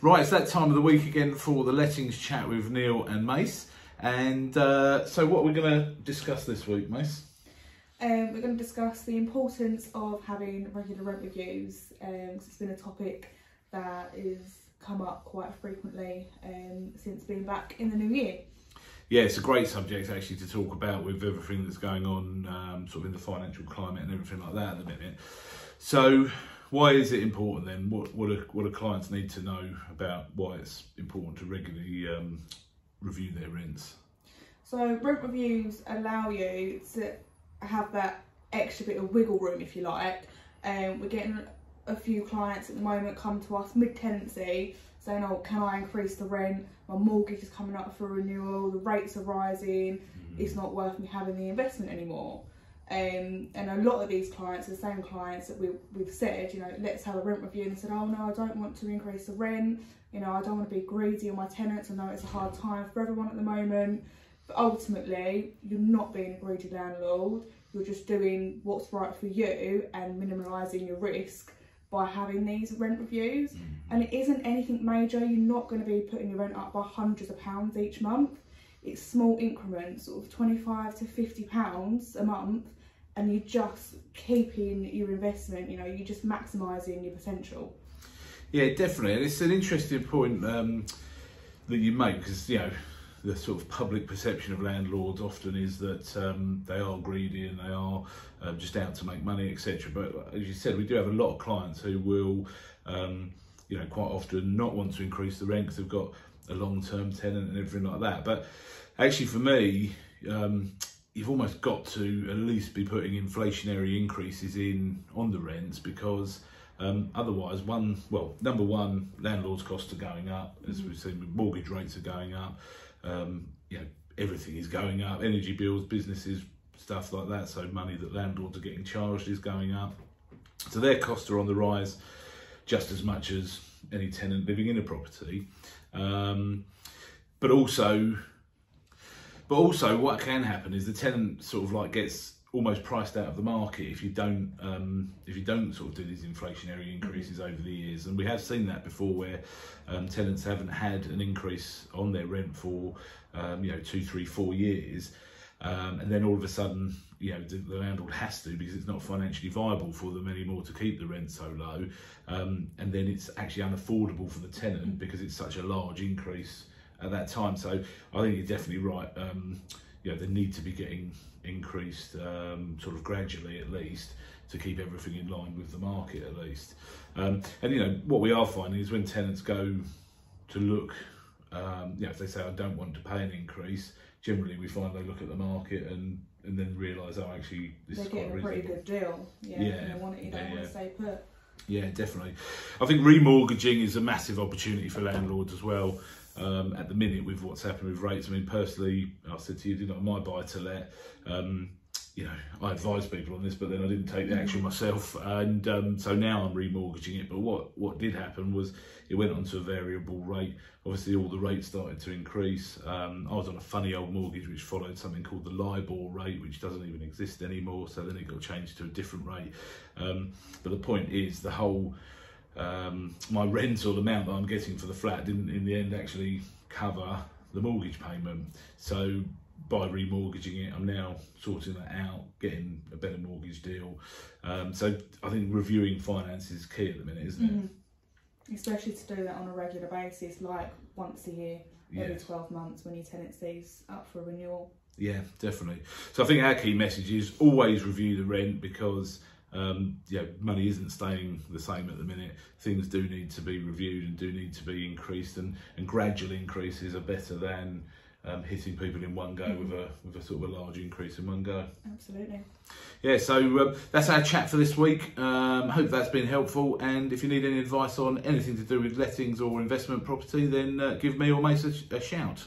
Right, it's that time of the week again for the lettings chat with Neil and Mace. And uh, so, what we're going to discuss this week, Mace? Um, we're going to discuss the importance of having regular rent reviews. Um, it's been a topic that is come up quite frequently um, since being back in the new year. Yeah, it's a great subject actually to talk about with everything that's going on, um, sort of in the financial climate and everything like that at the minute. So, why is it important then? What what do, what do clients need to know about why it's important to regularly um, review their rents? So rent reviews allow you to have that extra bit of wiggle room, if you like. Um, we're getting a few clients at the moment come to us mid-tenancy saying, "Oh, can I increase the rent? My mortgage is coming up for renewal. The rates are rising. It's not worth me having the investment anymore." Um, and a lot of these clients, the same clients that we, we've said, you know, let's have a rent review, and they said, "Oh no, I don't want to increase the rent. You know, I don't want to be greedy on my tenants. I know it's a hard time for everyone at the moment." But ultimately, you're not being a greedy landlord. You're just doing what's right for you and minimalising your risk by having these rent reviews. And it isn't anything major. You're not going to be putting your rent up by hundreds of pounds each month. It's small increments, sort of 25 to 50 pounds a month, and you're just keeping your investment, you know, you're just maximising your potential. Yeah, definitely. And it's an interesting point um, that you make because, you know, the sort of public perception of landlords often is that um, they are greedy and they are uh, just out to make money, etc. But as you said, we do have a lot of clients who will, um, you know, quite often not want to increase the rent because they've got a long-term tenant and everything like that. But actually, for me, um, you've almost got to at least be putting inflationary increases in on the rents because um, otherwise, one well, number one, landlords' costs are going up as we've seen. Mortgage rates are going up. Um, you know, everything is going up. Energy bills, businesses, stuff like that. So money that landlords are getting charged is going up. So their costs are on the rise, just as much as any tenant living in a property. Um, but also, but also, what can happen is the tenant sort of like gets almost priced out of the market if you don't um, if you don't sort of do these inflationary increases over the years. And we have seen that before, where um, tenants haven't had an increase on their rent for um, you know two, three, four years. Um, and then all of a sudden, you know, the, the landlord has to because it's not financially viable for them anymore to keep the rent so low. Um, and then it's actually unaffordable for the tenant because it's such a large increase at that time. So I think you're definitely right. Um, you know, the need to be getting increased um, sort of gradually at least to keep everything in line with the market at least. Um, and you know, what we are finding is when tenants go to look, um, you know, if they say I don't want to pay an increase, generally we find they look at the market and and then realise, oh, actually this They're is getting a pretty good deal. Yeah, Yeah, they want it, you don't yeah, want to stay put. Yeah, definitely. I think remortgaging is a massive opportunity for landlords as well. Um, at the minute, with what's happened with rates, I mean, personally, I said to you, didn't my buy to let, um, you know, I advised people on this, but then I didn't take the action myself, and um, so now I'm remortgaging it. But what what did happen was it went onto a variable rate. Obviously, all the rates started to increase. Um, I was on a funny old mortgage which followed something called the LIBOR rate, which doesn't even exist anymore. So then it got changed to a different rate. Um, but the point is, the whole um, my rental amount that I'm getting for the flat didn't in the end actually cover the mortgage payment. So by remortgaging it, I'm now sorting that out, getting a better mortgage deal. Um, so I think reviewing finance is key at the minute, isn't it? Mhm. Especially to do that on a regular basis, like once a year, every Yes. 12 months when your tenancy's up for renewal. Yeah, definitely. So I think our key message is always review the rent because um, yeah, money isn't staying the same at the minute. Things do need to be reviewed and do need to be increased, and, and gradual increases are better than um, hitting people in one go with a with a sort of a large increase in one go. Absolutely. Yeah, so um, that's our chat for this week. Um, hope that's been helpful. And if you need any advice on anything to do with lettings or investment property, then uh, give me or Mace a, a shout.